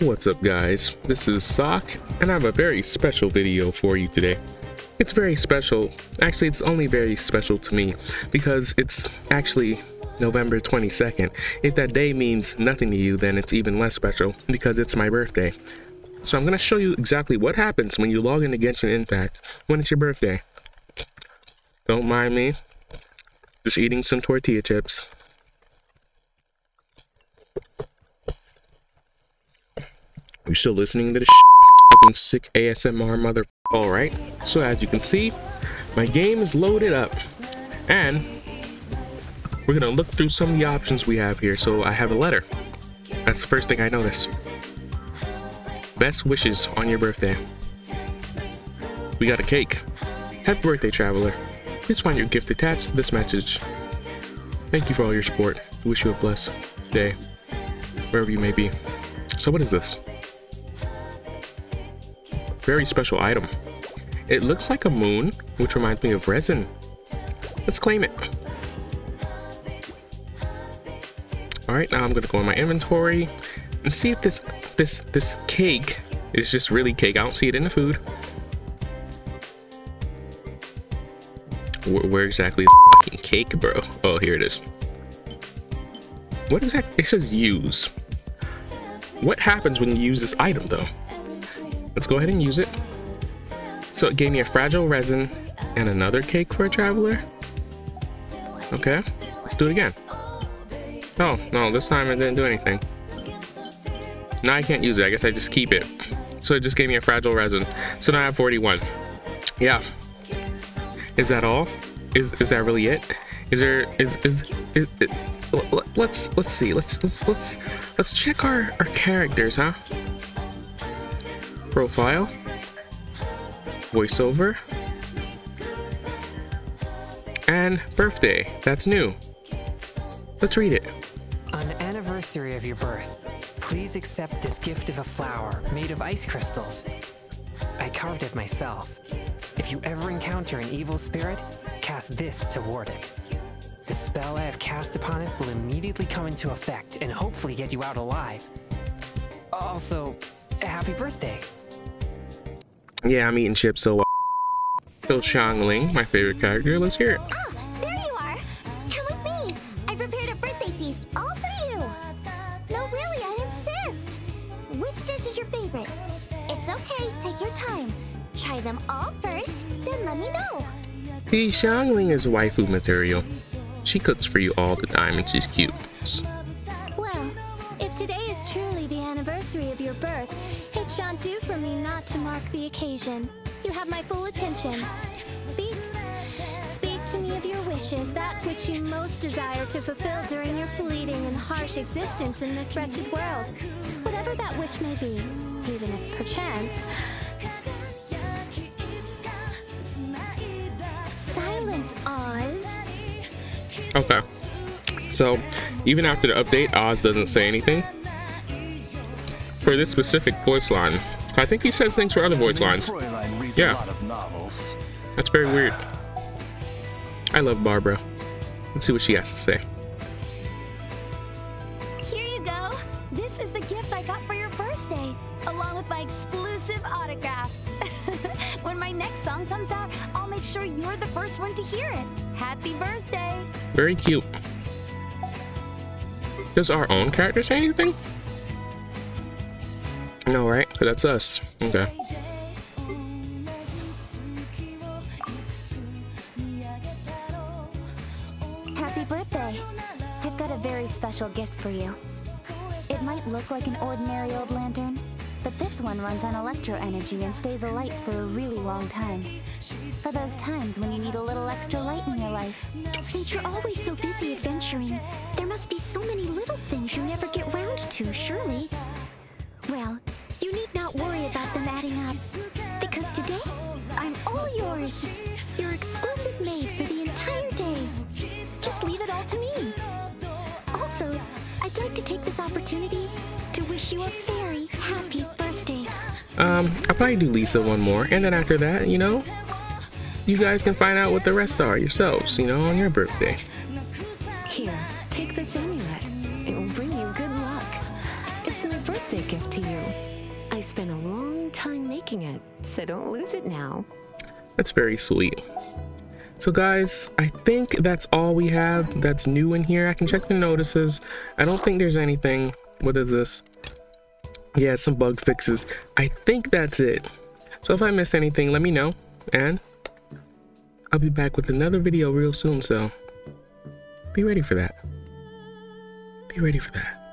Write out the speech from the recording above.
What's up guys, this is Sock, and I have a very special video for you today. It's very special, actually it's only very special to me, because it's actually November 22nd. If that day means nothing to you, then it's even less special, because it's my birthday. So I'm going to show you exactly what happens when you log into Genshin Impact when it's your birthday. Don't mind me, just eating some tortilla chips. You still listening to this fucking sick ASMR mother? Alright, so as you can see, my game is loaded up. And we're gonna look through some of the options we have here. So I have a letter. That's the first thing I notice. Best wishes on your birthday. We got a cake. Happy birthday, traveler. Please find your gift attached to this message. Thank you for all your support. Wish you a blessed day, wherever you may be. So what is this? Very special item. It looks like a moon, which reminds me of resin. Let's claim it. Alright, now I'm gonna go in my inventory and see if this this this cake is just really cake. I don't see it in the food. Where, where exactly is fucking cake, bro? Oh, here it is. What exactly? It says use. What happens when you use this item, though? Let's go ahead and use it. So it gave me a fragile resin and another cake for a traveler. Okay, let's do it again. Oh, no, this time it didn't do anything. Now I can't use it. I guess I just keep it. So it just gave me a fragile resin. So now I have 41. Yeah. Is that all? Is is that really it? Is there is is, is, is let's let's see. Let's let's let's let's check our our characters, huh? Profile. Voiceover. And birthday. That's new. Let's read it. On the anniversary of your birth, please accept this gift of a flower made of ice crystals. I carved it myself. If you ever encounter an evil spirit, cast this to ward it. The spell I have cast upon it will immediately come into effect and hopefully get you out alive. Also, a happy birthday. Yeah, I'm eating chips, so uh, Phil Xiangling, my favorite character. Let's hear it. Ah, there you are. Come with me. I prepared a birthday feast all for you. No, really, I insist. Which dish is your favorite? It's okay. Take your time. Try them all first, then let me know. See, Xiangling is waifu material. She cooks for you all the time, and she's cute. Well, if today is truly the anniversary of your birth, shan't do for me not to mark the occasion. You have my full attention. Speak. Speak to me of your wishes, that which you most desire to fulfill during your fleeting and harsh existence in this wretched world. Whatever that wish may be, even if perchance. Silence, Oz. Okay. So, even after the update, Oz doesn't say anything. For this specific voice line, I think he says things for other voice lines. Yeah. That's very weird. I love Barbara. Let's see what she has to say. Here you go. This is the gift I got for your birthday, along with my exclusive autograph. when my next song comes out, I'll make sure you're the first one to hear it. Happy birthday! Very cute. Does our own character say anything? No, right? 'Cause that's us. Okay. Happy birthday! I've got a very special gift for you. It might look like an ordinary old lantern, but this one runs on electro energy and stays alight for a really long time. For those times when you need a little extra light in your life. Since you're always so busy adventuring, there must be so many little things you never get round to, surely. Wish you a very happy birthday. Um, I'll probably do Lisa one more, and then after that, you know, you guys can find out what the rest are yourselves, you know, on your birthday. Here, take this amulet. It will bring you good luck. It's my birthday gift to you. I spent a long time making it, so don't lose it now. That's very sweet. So guys, I think that's all we have that's new in here. I can check the notices. I don't think there's anything. What is this? Yeah, some bug fixes. I think that's it. So if I missed anything, let me know. And I'll be back with another video real soon, so be ready for that. Be ready for that.